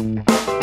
Música